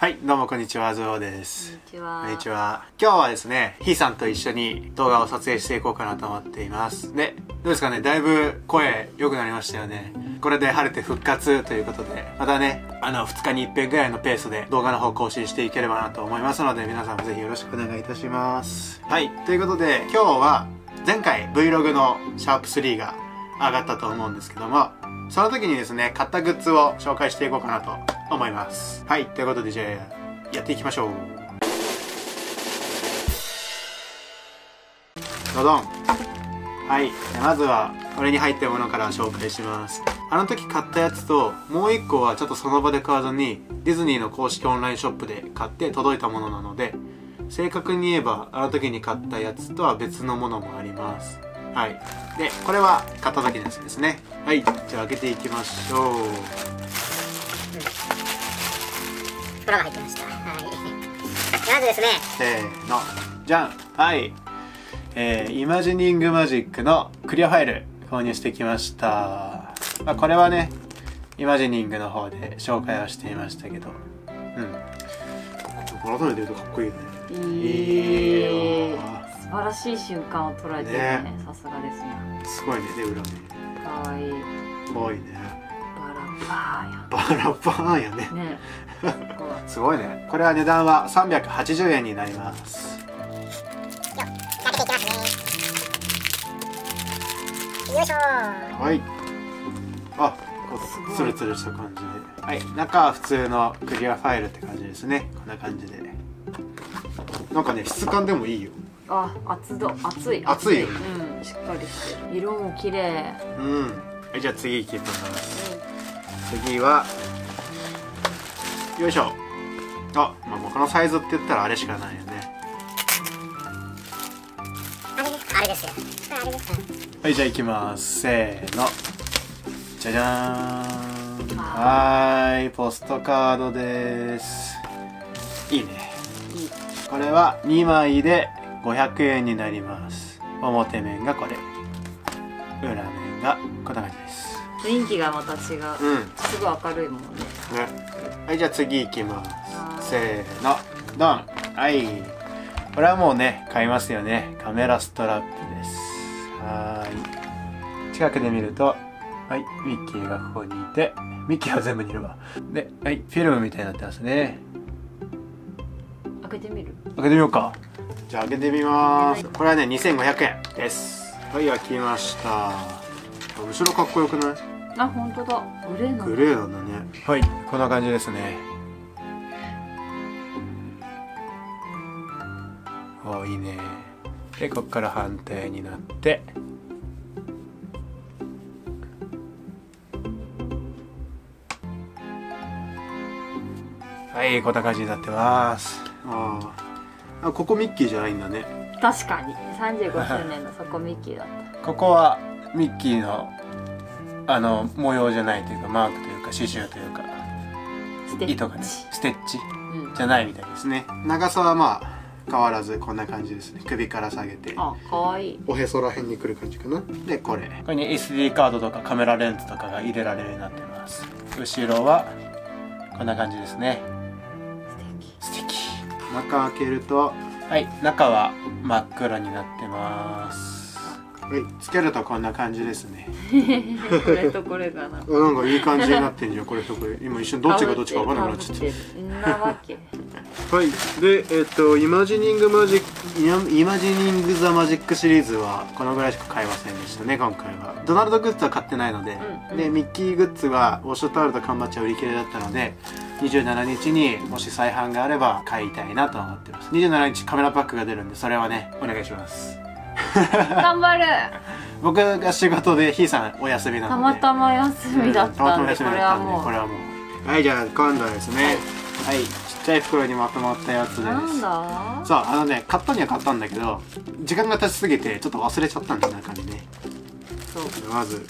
はい、どうもこんにちは、ゾウです。こんにちは。こんにちは。今日はですね、ひーさんと一緒に動画を撮影していこうかなと思っています。で、どうですかね、だいぶ声良くなりましたよね。これで晴れて復活ということで、またね、あの、2日に1遍ぐらいのペースで動画の方更新していければなと思いますので、皆さんもぜひよろしくお願いいたします。はい、ということで、今日は前回 Vlog のシャープ3が上がったと思うんですけども、その時にですね、買ったグッズを紹介していこうかなと思います。はい、ということでじゃあ、やっていきましょう。ドドン。はい、まずは、これに入ってるものから紹介します。あの時買ったやつと、もう一個はちょっとその場で買わずに、ディズニーの公式オンラインショップで買って届いたものなので、正確に言えば、あの時に買ったやつとは別のものもあります。はい。で、これは買った時のやつですね。はい。じゃあ開けていきましょう。袋が入ってました。はい。まずですね、せーの。じゃんはい。えー、イマジニングマジックのクリアファイル購入してきました。まあ、これはね、イマジニングの方で紹介はしていましたけど。うん。改めて言うとかっこいいね。いいいよ素晴らしい瞬間を捉えてるねね。さすがですね。すごいね、で、裏ね。かわいい。かわいいね。バラババラバーンやね。ーや。ね。すごい。ね。これは値段は380円になります。開けていきますね。よいしょー。はい。あ、こうツルツルした感じで。はい。中は普通のクリアファイルって感じですね。こんな感じで。なんかね、質感でもいいよ。あ、厚度、厚い。厚いよねうん、しっかりしてる。色も綺麗。うん。はい、じゃあ次いきます。次は、よいしょ。あ、まあもうこのサイズって言ったらあれしかないよね。あれです。あれですよ。あれです。はい、じゃあ行きます。せーの。じゃじゃーん。はーい、ポストカードです。いいね。いい。これは2枚で500円になります。表面がこれ。裏面がこんな感じです。雰囲気がまた違う。うん。すごい明るいもんね。ね。はい、じゃあ次行きますは。いせーの。ドン。はい。これはもうね、買いますよね。カメラストラップです。はーい。近くで見ると、はい、ミッキーがここにいて、ミッキーは全部にいるわ。で、はい、フィルムみたいになってますね。開けてみる？開けてみようか。じゃあ開けてみます。これはね、2500円です。はい、開きました。あ後ろかっこよくない？あ、本当だ。グレーの。グレーなんだね。はい、こんな感じですね。おいいね。で、こっから反対になって。はい、こんな感じになってます。あーあ、ここミッキーじゃないんだね。確かに。35周年のそこミッキーだっここはミッキーのあの模様じゃないというかマークというか刺繍というかた。ステッチ。糸がねステッチ？うん。じゃないみたいですね長さはまあ変わらずこんな感じですね首から下げてあ、かわいい。おへそら辺に来る感じかなでこれこれに SD カードとかカメラレンズとかが入れられるようになってます後ろはこんな感じですね中開けるとはい中は真っ暗になってます。はい。つけるとこんな感じですね。これとこれがな。あ なんかいい感じになってんじゃんこれとこれ。今一瞬どっちがどっちか分からなくなっちゃっ被ってる。んなわけ。た はい。でえっ、とイマジニングマジックイマジニング・ザ・マジックシリーズはこのぐらいしか買いませんでしたね今回は。ドナルドグッズは買ってないので、うん。でミッキーグッズはウォッシュタオルと缶バッジは売り切れだったので27日にもし再販があれば買いたいなと思ってます。27日カメラパックが出るんでそれはねお願いします 頑張る。僕が仕事でひーさんお休みなのでたまたま休みだったんで、こ休みれはもうだったんでこ。れはもうはいじゃあ今度はですねはいちっちゃい袋にまとまったやつですなんだ？そうあのね買ったには買ったんだけど時間が経ちすぎてちょっと忘れちゃったんだ中にねそう。まず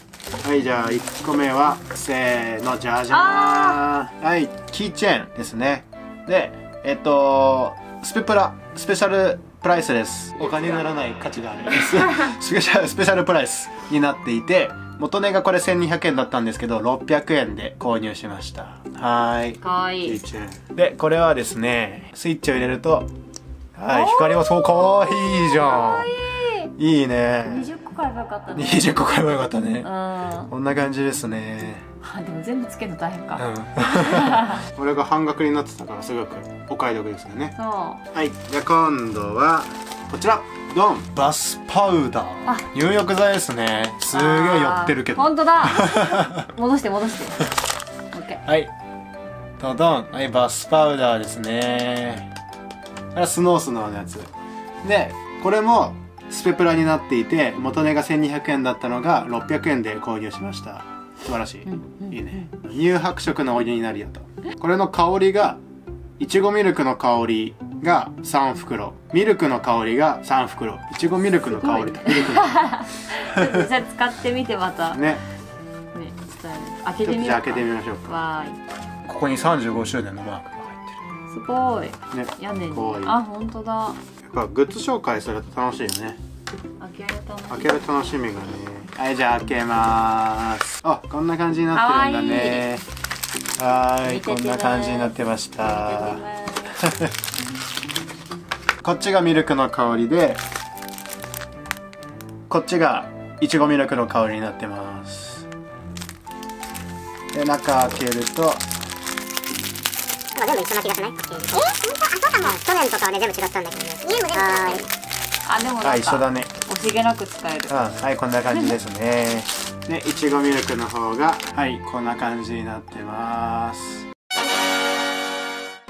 はいじゃあ1個目はせーのじゃじゃーんはいキーチェーンですねでえっとスペプラスペシャルプライスですお金にならない価値がある スペシャルスペシャルプライスになっていて元値がこれ1200円だったんですけど600円で購入しました。はーい。かわいい。でこれはですねスイッチを入れるとはい光がそうかわいいじゃん。いい。ね。20個買えばよかったね。20個買えばよかったうん。ねあこんな感じですね。でも全部つけるの大変か、うん。これが半額になってたからすごくお買い得ですよね。そう。はい。じゃあ今度はこちら。ドン。バスパウダあ。ー入浴剤ですね。すげえ寄ってるけど。本当だ。戻して戻して。オッケーはい。ドドン。はいバスパウダーですね。これはスノースノーのやつ。でこれもスペプラになっていて元値が1200円だったのが600円で購入しました。素晴らしい、うんうんいいね。乳白色のお湯になるよと。これの香りがいちごミルクの香りが3袋。ミルクの香りが3袋。いちごミルクの香りと。ミルクのちょっとじゃあ使ってみてまた。ね。ね伝える。開けちょっとてみようか。じゃあ開けてみましょうか。わーい。ここに35周年のマークがすごい入ってる。ね。屋根に。あ本当だぱグッズ紹介すると楽しいよね。開けると開ける楽しみがね。はいじゃあ開けます。あこんな感じになってるんだね。はーいこんな感じになってました。こっちがミルクの香りでこっちがいちごミルクの香りになってます。で中開けるとなんか全部一緒な気がしない？え？本当？あそうかも。去年とかはね全部違ったんだけどね家も全部違ってるあでもあなんか一緒だね。惜しげなく使える。うん、はいこんな感じですね。で いちごミルクの方がはいこんな感じになってます。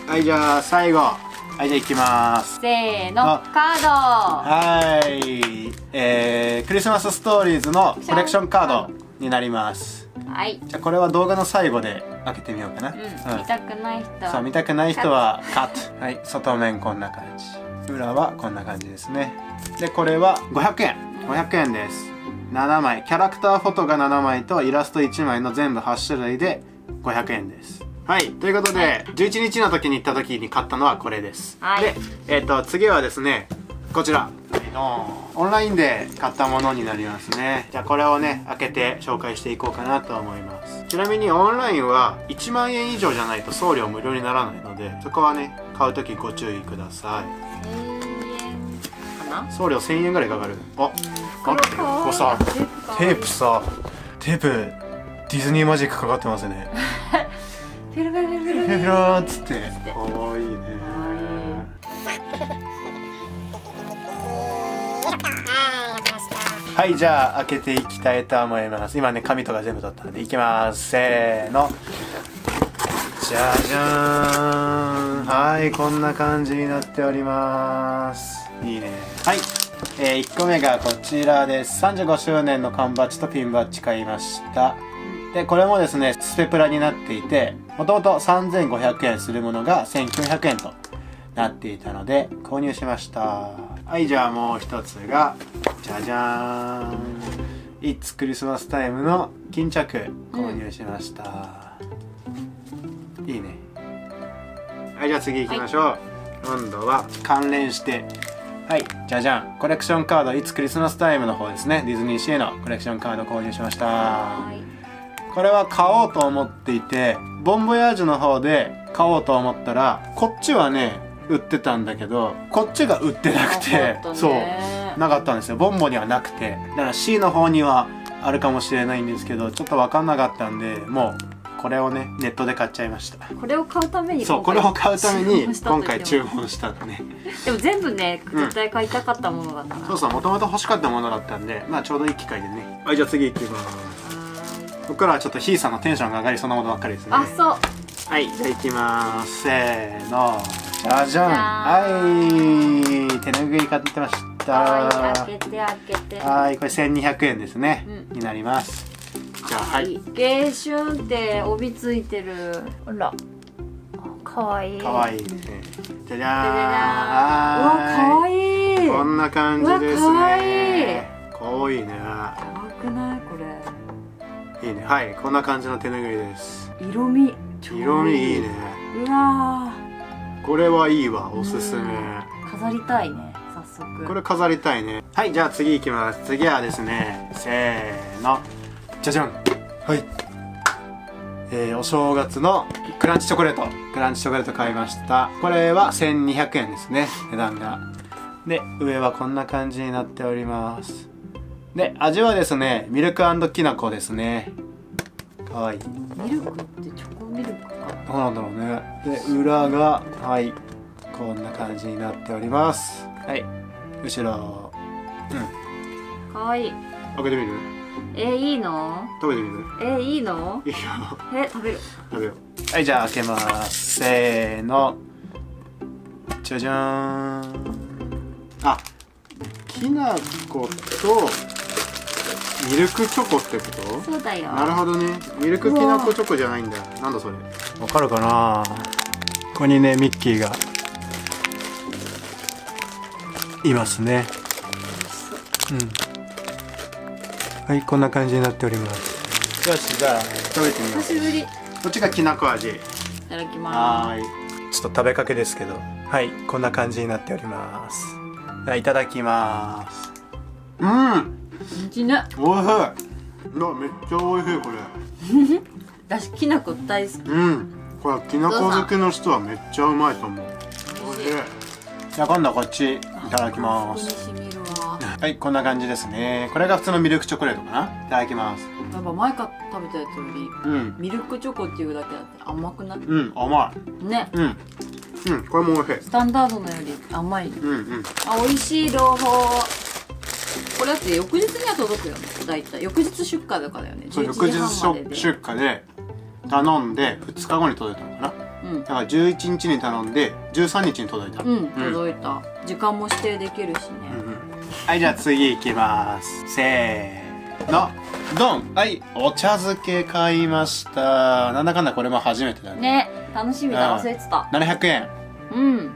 はいじゃあ最後はいじゃあいきます。せーのあカーはい。えー、クリスマスストーリーズのコレクションカードになります。ドはい。じゃあこれは動画の最後で開けてみようかな、うん。見たくない人。はそう見たくない人はカット。はい。外面こんな感じ。裏はこんな感じですね。でこれは500円。500円です。7枚。キャラクターフォトが7枚とイラスト1枚の全部8種類で500円です。はい。ということで11日の時に行った時に買ったのはこれです、はい。でえっ、と次はですねこちらオンラインで買ったものになりますね。じゃあこれをね開けて紹介していこうかなと思います。ちなみにオンラインは1万円以上じゃないと送料無料にならないのでそこはね買う時ご注意ください。1000円かな？送料1000円ぐらいかかる。あこ待ってこれさテープさテープディズニーマジックかかってますね。ペルペルペルペル。ペローっつって。かわいいねはいじゃあ開けていきたいと思います。今ね紙とか全部取ったのでいきます。せーの。じゃじゃーん。はいこんな感じになっております。いいね。はい、えー、1個目がこちらです。35周年の缶バッジとピンバッジ買いました。でこれもですねスペプラになっていてもともと3500円するものが1900円となっていたので購入しました。はいじゃあもう一つがじゃじゃーん。It's Christmas Time の巾着購入しました、いいね。はいじゃあ次行きましょう、今度は関連して。はい。じゃじゃん。コレクションカード It's Christmas Time の方ですね。ディズニーシーのコレクションカード購入しました。はい。これは買おうと思っていてボンボヤージュの方で買おうと思ったらこっちはね売ってたんだけどこっちが売ってなくて、なかったね。そうなかったんですよ。ボンボにはなくて。だから C の方にはあるかもしれないんですけどちょっと分かんなかったんでもうこれをねネットで買っちゃいました。これを買うためにそうこれを買うために今回注文したのね。でも全部ねうん絶対買いたかったものだから、そうそうもともと欲しかったものだったんでまあちょうどいい機会でね。はいじゃあ次行きます。ここからはちょっとヒーさんのテンションが上がりそうなものばっかりですね。あそう。はい、じゃあ行きます。せーの。じゃじゃん。はい。手ぬぐい買ってました。はい開けて開けてはい、これ1200円ですね。うんになります。じゃあ、はい。芸春って帯ついてるほらかわいいかわいいですね。じゃじゃーん。うわかわいいこんな感じですうわかわいいね。かわいいね。やばくないこれいいね。はい、こんな感じの手ぬぐいです。色味超色味いいね。うわこれはいいわ、おすすめ。ー飾りたいね早速。これ飾りたいね。はいじゃあ次いきます。次はですねせーの。じゃじゃん。はい。えー、お正月のクランチチョコレート。クランチチョコレート買いました。これは1200円ですね値段が。で上はこんな感じになっております。で味はですねミルクきな粉ですね。かわいい。ミルクってチョコミルク？かどうなんだろうね。で裏がはいこんな感じになっております。はい。後ろ。うん。かわいい。開けてみる？えー、いいの？食べてみる？えー、いいの？いいよ。え食べる。食べよう。はいじゃあ開けます。せーの。じゃじゃーんあきな粉とミルクチョコってこと？そうだよ。なるほどね。ミルクきなこチョコじゃないんだ。なんだそれ。わかるかな？ここにねミッキーが。いますね。うん。はいこんな感じになっております。よしじゃあ食べてみよう。久しぶり。いこっちがきなこ味。ただきまはーい。ちょっと食べかけですけど。はいこんな感じになっております。じゃあいただきます。うんちねおいしい。めっちゃおいしいこれ。私きな粉大好き。うん。これきなこ好きの人はめっちゃうまいと思う。おいしい。じゃあ今度はこっちいただきまここにすしみるわ。はいこんな感じですね。これが普通のミルクチョコレートかな？いただきます。やっぱ前から食べたやつよりうん。ミルクチョコっていうだけだって甘くない？うん甘い。ね。うん。うんこれも美味しい。スタンダードのより甘い。うんうん。あ美味しい両方だって翌日には届くよね。大体。翌日出荷とかだよね。11そう翌日出荷で頼んで2日後に届いたのかな。うん。だから11日に頼んで13日に届いた。うん届いた、時間も指定できるしね、うんうん。はいじゃあ次行きます。せーの。ドン。はい。お茶漬け買いました。なんだかんだこれも初めてだね。ね。楽しみだ。うん。忘れてた。700円。うん。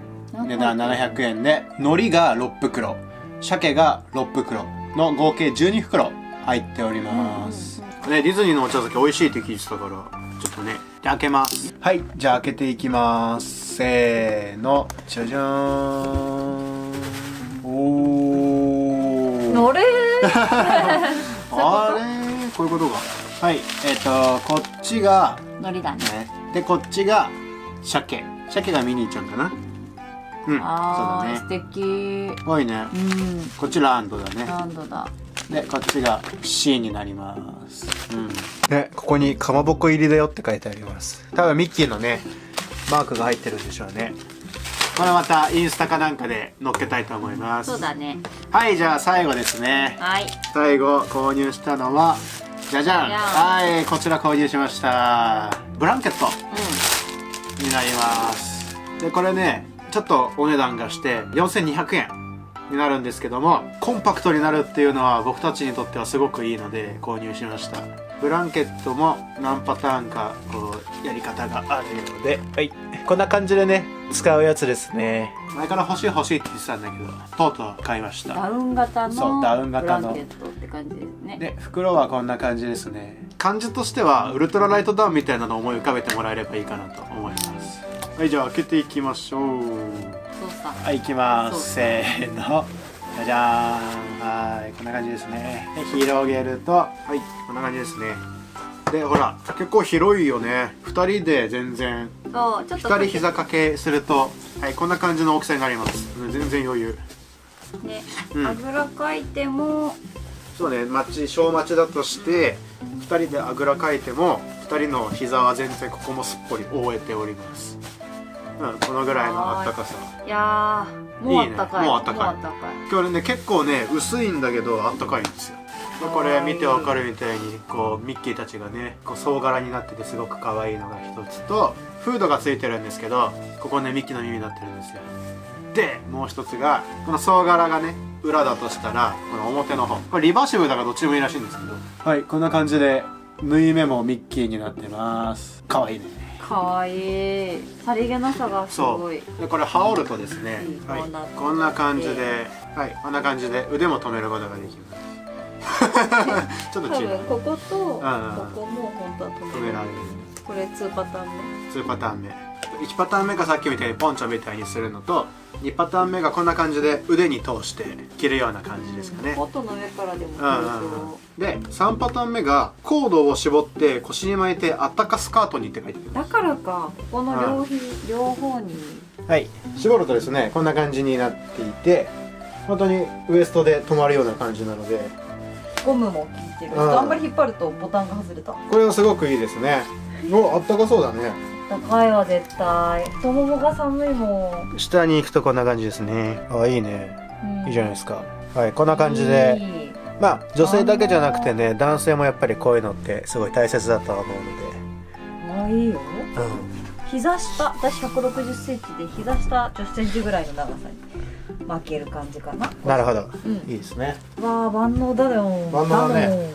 値段700円で海苔が6袋。鮭が6袋の合計12袋入っております、ねディズニーのお茶漬け美味しいって聞いてたからちょっとねで開けます。はいじゃあ開けていきます。せーの。じゃじゃーん。おー。あれあれこういうことか。はいえっ、とこっちが海苔だね。ね。でこっちが鮭。鮭がミニーちゃんかなうん。あー、そうだね。素敵。多いね。うん。こっちランドだね。ランドだ。でこっちが C になります。うん。でここにかまぼこ入りだよって書いてあります。多分ミッキーのねマークが入ってるんでしょうね。これまたインスタかなんかで載っけたいと思います。そうだね。はいじゃあ最後ですね。はい。最後購入したのはじゃじゃんじゃんはいこちら購入しました。ブランケットうになります。でこれねちょっとお値段がして4200円になるんですけどもコンパクトになるっていうのは僕たちにとってはすごくいいので購入しました。ブランケットも何パターンかこうやり方があるようで。はい。こんな感じでね使うやつですね。前から欲しい欲しいって言ってたんだけどとうとう買いました。んダウン型のそうダウン型の。ブランケットって感じですね。で袋はこんな感じですね。感じとしてはウルトラライトダウンみたいなのを思い浮かべてもらえればいいかなと思いますはいじゃあ開けていきましょう。そうさはい行きます。せーの。じゃじゃーん。はいこんな感じですね。で広げると。はいこんな感じですね。でほら結構広いよね。2人で全然。そうちょっと2人膝掛けすると。はいこんな感じの大きさになります。うん全然余裕。ね、うん。あぐらかいても。そうね待ち小待ちだとして2人であぐらかいても2人の膝は全然ここもすっぽり覆えております。うんこのぐらいのあったかさ。いやーもうあったかい。ね。もうあったかい。もうあったかい。今日ね結構ね薄いんだけどあったかいんですよ。でこれ見てわかるみたいにこうミッキーたちがねこう総柄になっててすごく可愛いのが一つとフードがついてるんですけどここねミッキーの耳になってるんですよ。でもう一つがこの総柄がね裏だとしたらこの表の方。これリバーシブルだからどっちでもいいらしいんですけど。はいこんな感じで縫い目もミッキーになってます。可愛いねかわいい。さりげなさがすそごい。でこれ羽織るとですねはい。こんな感じで。はい。こんな感じで腕も止めることができます。ちょっと多違う。分こことここも本当は止められる。止められる。これ2パターン目。2パターン目1パターン目がさっきみたいにポンチョみたいにするのと2パターン目がこんな感じで腕に通して着るような感じですかね。元の上からでもうんうんうん。で3パターン目がコードを絞って腰に巻いてあったかスカートにって書いてだからかここの両ひ両方に。はい。絞るとですねこんな感じになっていて本当にウエストで止まるような感じなので。ゴムも効いてるうん。あんまり引っ張るとボタンが外れた。これはすごくいいですね。おあったかそうだね高いわ絶対。太ももが寒いもん、下に行くとこんな感じですね。あいいね。うん。いいじゃないですか。はいこんな感じで。まあ女性だけじゃなくてね男性もやっぱりこういうのってすごい大切だとは思うのあいいよ。でうん。膝下。私1 6 0センチで膝下1 0センチぐらいの長さに巻ける感じかな。なるほど、うん。いいですね。わあ万能だよ。万能だね。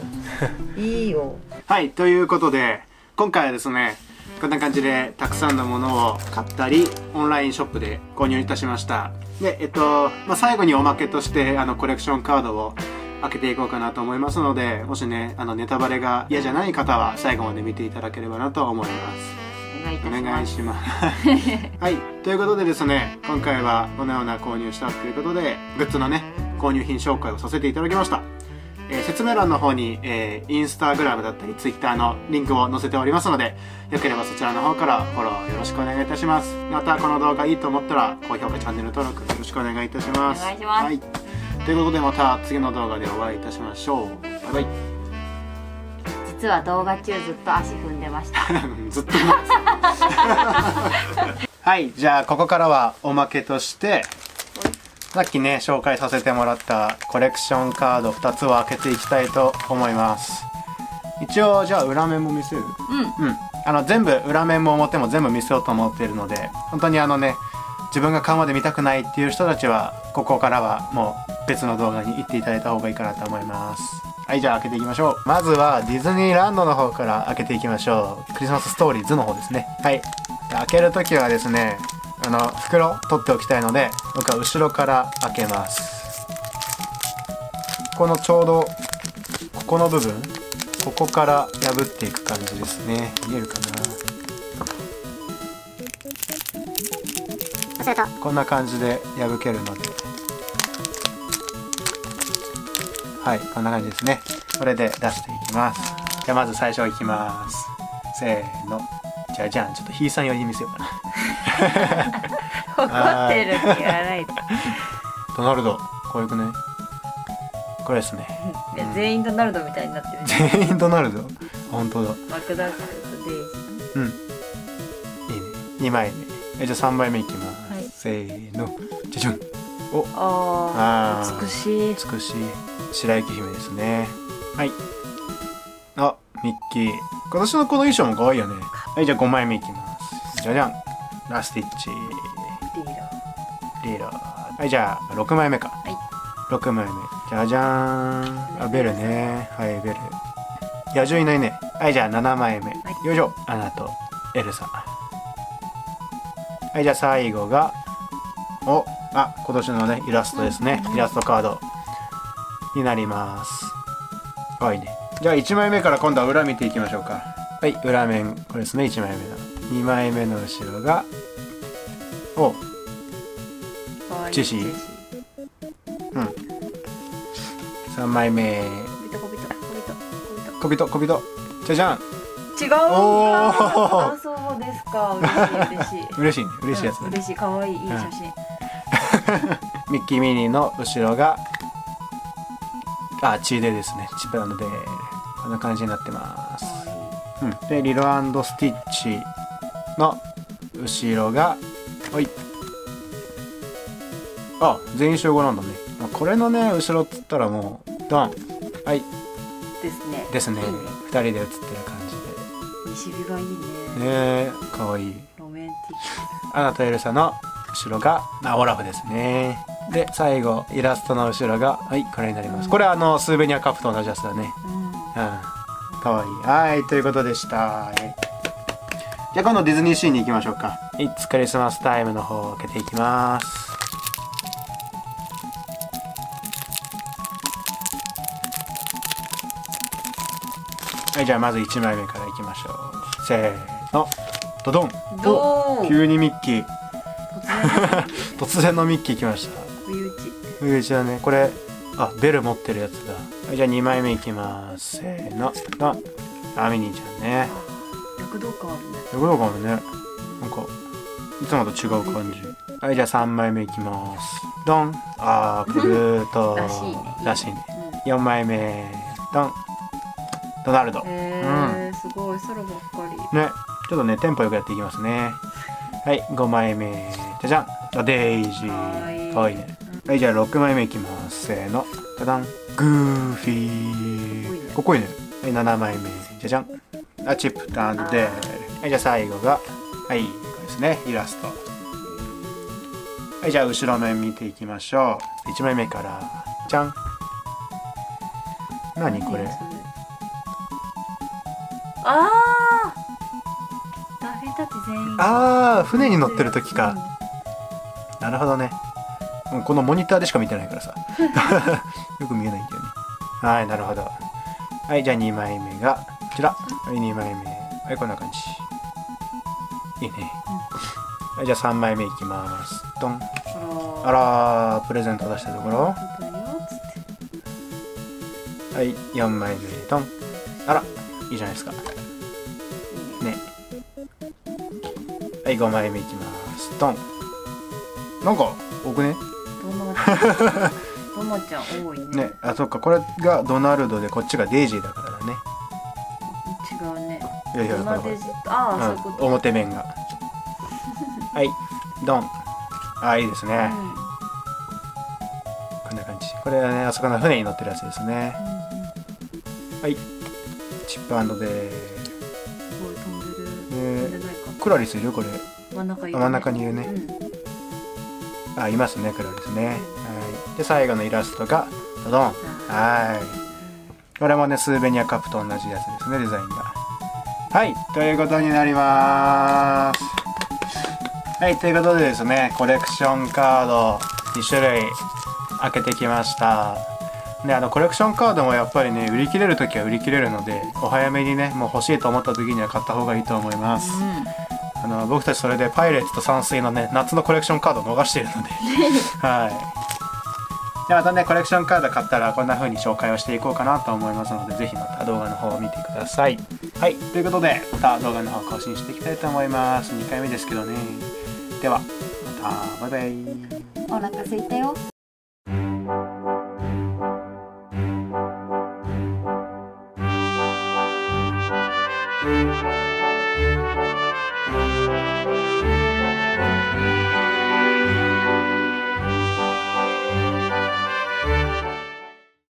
いいよ。はいということで今回はですねこんな感じでたくさんのものを買ったりオンラインショップで購入いたしました。でえっと、まあ、最後におまけとしてあのコレクションカードを開けていこうかなと思いますのでもしねあのネタバレが嫌じゃない方は最後まで見ていただければなと思います。お願いします。はい。ということでですね今回はこのような購入したということでグッズのね購入品紹介をさせていただきました、えー説明欄の方に、えーインスタグラムだったりツイッターのリンクを載せておりますのでよければそちらの方からフォローよろしくお願いいたします。またこの動画いいと思ったら高評価チャンネル登録よろしくお願いいたします。お願いします。はい、ということでまた次の動画でお会いいたしましょう。バイバイ。実は動画中ずっと足踏んでました。ずっと。はい。じゃあここからはおまけとしてさっきね紹介させてもらったコレクションカード2つを開けていきたいと思います。一応じゃあ裏面も見せる？うん。うん。あの全部裏面も表も全部見せようと思っているので本当にあのね自分が買うまで見たくないっていう人たちはここからはもう別の動画に行っていただいた方がいいかなと思います。はいじゃあ開けていきましょう。まずはディズニーランドの方から開けていきましょう。クリスマスストーリーズの方ですね。はい。で開ける時はですねあの袋取っておきたいので僕は後ろから開けます。このちょうどここの部分ここから破っていく感じですね。見えるかな？こんな感じで破けるので。はいこんな感じですね。これで出していきます。じゃあまず最初いきます。せーの。じゃあじゃあちょっとひいさん寄りに見せようかな怒ってるって言わないで。ドナルドこういうくね。これですね。いや全員ドナルドみたいになってる。ね全員ドナルド？本当だ。マクダークとデイジ。うん。いいね。2枚目。えじゃあ3枚目いきます、はい。せーの。じゃじゃん。お。ー。ああ美しい。美しい。白雪姫ですね。はい。あミッキー。今年のこの衣装も可愛いよね。はいじゃあ5枚目いきます。じゃじゃんラスティッチ。リーダリーダー。はいじゃあ6枚目か。はい。6枚目。じゃじゃーん。あベルね。はいベル。野獣いないね。はいじゃあ7枚目、い。よいしょ。アナとエルサ。はいじゃあ最後がおあ今年のねイラストですね、イラストカード。になります。かわいいね。じゃあ1枚目から今度は裏見ていきましょうか。はい。裏面。これですね。1枚目の。2枚目の後ろがお。ジェシー。ーうん。3枚目。ビトコビトコビトコビト。小人小人じゃじゃん。違うあそうですか。嬉しい嬉しい。嬉しいね。嬉しいやつね、うん嬉しい。可愛いいい写真。ミッキーミニーの後ろがあチーデですね。チップでこんな感じになってます、うん、でリロスティッチの後ろがはい。あ全員集合なんだね。まあこれのね後ろっつったらもうドン。はい。ですね。ですね。いいね2人で写ってる感西日がいいね。じでねえかわいい。ロメンテアナとエルサの後ろがあオラフですね。で最後イラストの後ろがはいこれになります。これはあのスーベニアカップと同じやつだね。ィックうん。うん。かわいい。はいということでした。はいじゃあ今度ディズニーシーに行きましょうか。It's クリスマスタイムの方を開けていきます。はいじゃあまず1枚目からいきましょう。せーの。ドドン。どおう急にミッキー。突然。突然のミッキー来ました。不意打ち。上じゃね。これあベル持ってるやつだ。はいじゃあ2枚目いきます。せーの。のあミニーちゃんね躍動感あるね。どうかもね。なんかいつもと違う感じ。はいじゃあ3枚目いきます。ドン。あープルート。らしいね。らしいね。4枚目。ドン。ドナルド。へえすごいソロばっかり。ね。ちょっとねテンポよくやっていきますね。はい5枚目。じゃじゃん。あデイジー。かわいい。ね。はいじゃあ6枚目いきます。せーの。ダダングーフィー。かっこいいね。はい7枚目。じゃじゃんあチップタールはいじゃあ最後がはいこれですね。イラスト。はいじゃあ後ろ面見ていきましょう。1枚目から。じゃん。何これ？ああダフィーたち全員。あー船に乗ってる時か。なるほどね。もうこのモニターでしか見てないからさ。よく見えないんだよね。はいなるほど。はいじゃあ2枚目が。こちら。はい2枚目。はいこんな感じ。いいね、はいじゃあ3枚目いきます。ドン。ああらープレゼント出したところ。はい4枚目。ドン。あらいいじゃないですか。ね。ねはい5枚目いきます。ドン。なんか多くね？どのちゃん多いね。ね。あそっか。これがドナルドでこっちがデイジーだからいやいやデジああそういうこうん、と。表面が。はい。ドン。あいいですね、こんな感じ。これはねあそこの船に乗ってるやつですね。はい。チップベーす。ごい飛んでクラリスいるこれ。真ん中いる、ね、真ん中にいるね。うん。あいますねクラリスね。はい。で最後のイラストがドドン。はい。これもねスーベニアカップと同じやつですねデザインがはいということになります。はいということでですねコレクションカード2種類開けてきました。であのコレクションカードもやっぱりね売り切れる時は売り切れるのでお早めにねもう欲しいと思った時には買った方がいいと思います、あの僕たちそれでパイレーツと山水のね夏のコレクションカードを逃しているので。はい。でまたねコレクションカード買ったらこんな風に紹介をしていこうかなと思いますのでぜひまた動画の方を見てくださいはいということでまた動画の方更新していきたいと思います。2回目ですけどね。ではまたバイバイ。お腹すいたよ。